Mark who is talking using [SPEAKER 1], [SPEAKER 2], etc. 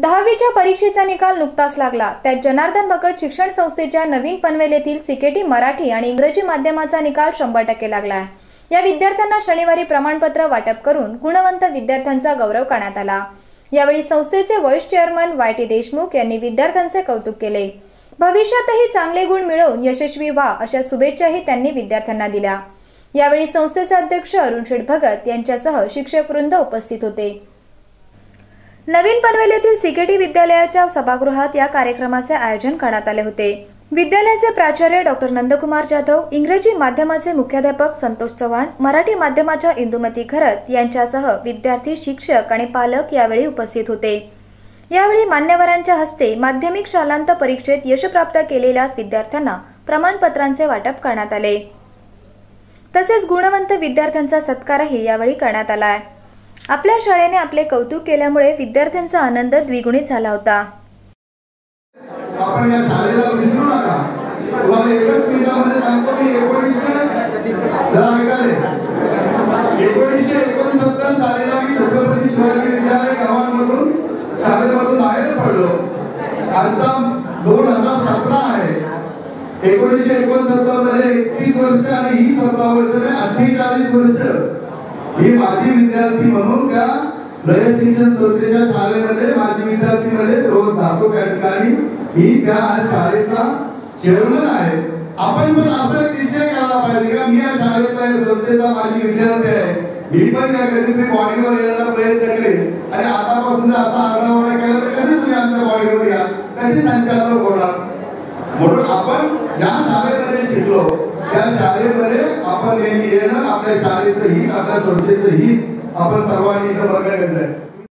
[SPEAKER 1] दहावीच्या परीक्षेचा निकाल नुकताच लागला. त्यात जनार्दन भगत शिक्षण संस्थेच्या नवीन पनवेल येथील सिकेटी मराठी आणि इंग्रजी माध्यमाचा निकाल शंभर टक्के लागला या विद्यार्थ्यांना शनिवारी प्रमाणपत्र वाटप करून गुणवंत विद्यार्थ्यांचा गौरव करण्यात आला. यावेळी संस्थेचे vice chairman Y T Deshmukh यांनी विद्यार्थ्यांचे कौतुक केले. भविष्यातही चांगले गुण मिळवून यशस्वी व्हा अशा शुभेच्छाही त्यांनी विद्यार्थ्यांना दिल्या. यावेळी संस्थेचे अध्यक्ष अरुण शेठ भगत यांच्यासह शिक्षक वृंद उपस्थित होते. नवीन पनवेल येथील सिकेटी विद्यालयाच्या सभागृहात या कार्यक्रमाचे आयोजन करण्यात आले होते. विद्यालयाचे प्राचार्य डॉक्टर नंदकुमार जाधव इंग्रजी माध्यमाचे मुख्याध्यापक संतोष चव्हाण मराठी माध्यमाच्या इंदुमती खरत यांच्यासह विद्यार्थी शिक्षक आणि पालक यावेळी उपस्थित होते. यावेळी मान्यवरांच्या हस्ते माध्यमिक शालांत परीक्षेत यश प्राप्त केलेल्या विद्यार्थ्यांना प्रमाणपत्रांचे वाटप करण्यात आले. तसेच गुणवंत विद्यार्थ्यांचा सत्कारही यावेळी करण्यात आला आहे. आपल्या शाळेने आपले कौतुक केल्यामुळे विद्यार्थ्यांचा आनंद द्विगुणित झाला होता.
[SPEAKER 2] आपण या शाळेला विसरू नका. तुम्हाला एकच मिनिटामध्ये सांगतो की एकोणीसशे जरा ऐकाले एकोणीसशे एकोणसत्तर सालीला मी छत्रपती शिवाजी विद्यालय गावांमधून शाळेमधून बाहेर पडलो. आता दोन हजार सतरा आहे. एकोणीसशे एकोणसत्तरमध्ये एकतीस वर्ष आणि ही सतरा वर्ष अठ्ठेचाळीस वर्ष. मी माझी विद्यार्थी म्हणून त्या लय शिक्षण संस्थेच्या शाळेमध्ये माझी विद्यार्थी मध्ये रोज जातो त्या ठिकाणी. मी त्या शाळेचा चेअरमन आहे. आपण पण असं निश्चय करायला पाहिजे का? मी या शाळेतला संस्थेचा माझी विद्यार्थी आहे. मी पण या कधीतरी बॉडीवर येण्याचा प्रयत्न करेन. आणि आतापासून असा आग्रह केला तर कसे तुम्ही आमच्या बॉडीवर या? कसे संचालक होणार? म्हणून आपण ज्या शाळेमध्ये शिकलो. शाळेमध्ये आपण नेहमी येणं आपल्या शाळेचं हित आपल्या संस्थेचं हित आपण सर्वांनी इथं बघायला आहे.